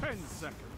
Ten seconds.